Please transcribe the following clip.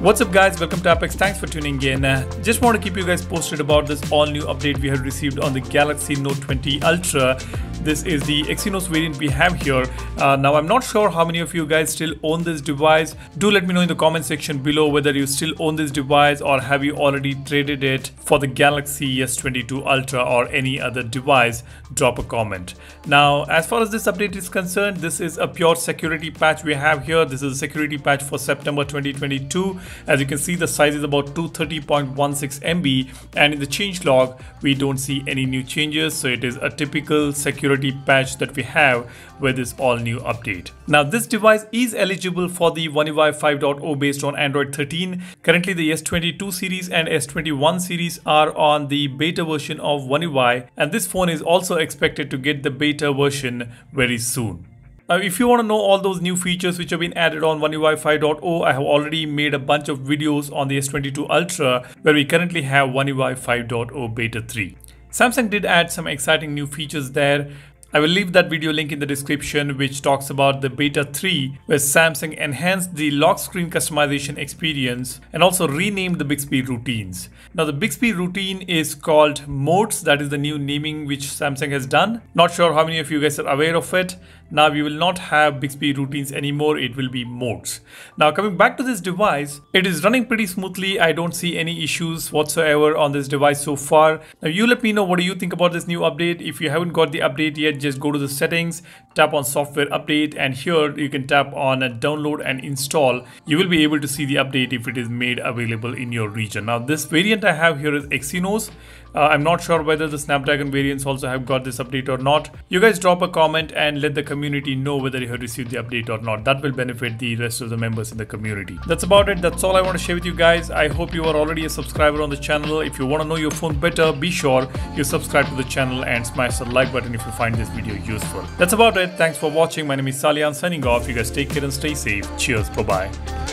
What's up guys, welcome to AppX, thanks for tuning in. Uh, just want to keep you guys posted about this all new update we have received on the Galaxy Note 20 Ultra. This is the Exynos variant we have here. Uh, now I'm not sure how many of you guys still own this device. Do let me know in the comment section below whether you still own this device or have you already traded it for the Galaxy S22 Ultra or any other device. Drop a comment. Now as far as this update is concerned, this is a pure security patch we have here. This is a security patch for September 2022 as you can see, the size is about 230.16 MB and in the change log, we don't see any new changes. So it is a typical security patch that we have with this all new update. Now this device is eligible for the One UI 5.0 based on Android 13. Currently the S22 series and S21 series are on the beta version of One UI and this phone is also expected to get the beta version very soon. Now, if you want to know all those new features which have been added on One UI 5.0, I have already made a bunch of videos on the S22 Ultra where we currently have One UI 5.0 Beta 3. Samsung did add some exciting new features there. I will leave that video link in the description which talks about the beta 3 where Samsung enhanced the lock screen customization experience and also renamed the Bixby routines. Now the Bixby routine is called modes that is the new naming which Samsung has done. Not sure how many of you guys are aware of it. Now we will not have Bixby routines anymore, it will be modes. Now coming back to this device, it is running pretty smoothly. I don't see any issues whatsoever on this device so far. Now you let me know what do you think about this new update. If you haven't got the update yet, just go to the settings, tap on software update and here you can tap on download and install. You will be able to see the update if it is made available in your region. Now this variant I have here is Exynos. Uh, I'm not sure whether the Snapdragon variants also have got this update or not. You guys drop a comment and let the community know whether you have received the update or not. That will benefit the rest of the members in the community. That's about it. That's all I want to share with you guys. I hope you are already a subscriber on the channel. If you want to know your phone better, be sure you subscribe to the channel and smash the like button if you find this video useful. That's about it. Thanks for watching. My name is Salian signing off. You guys take care and stay safe. Cheers. Bye-bye.